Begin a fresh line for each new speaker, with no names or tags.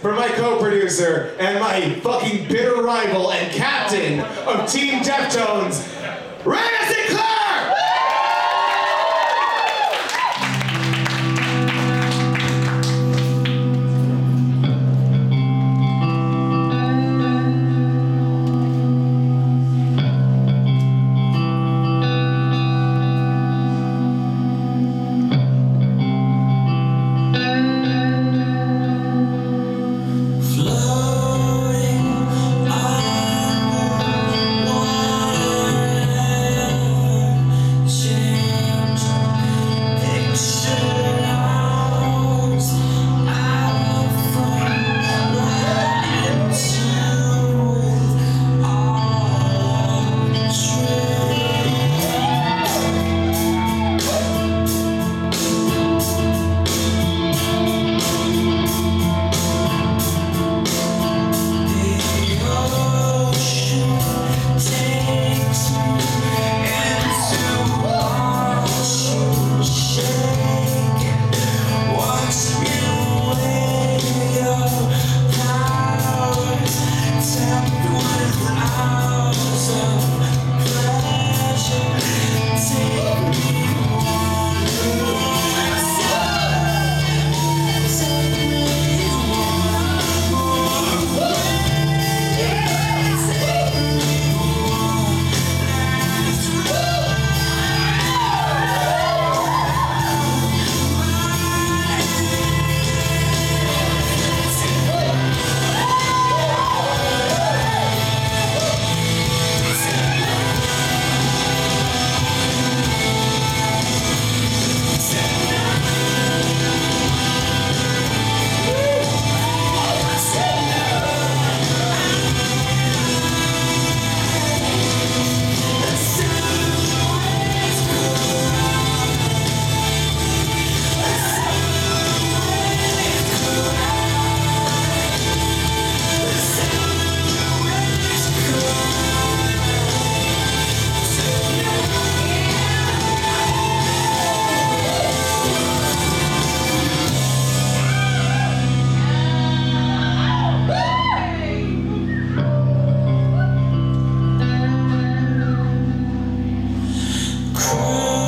for my co-producer and my fucking bitter rival and captain of Team Deftones,
Ray! Oh.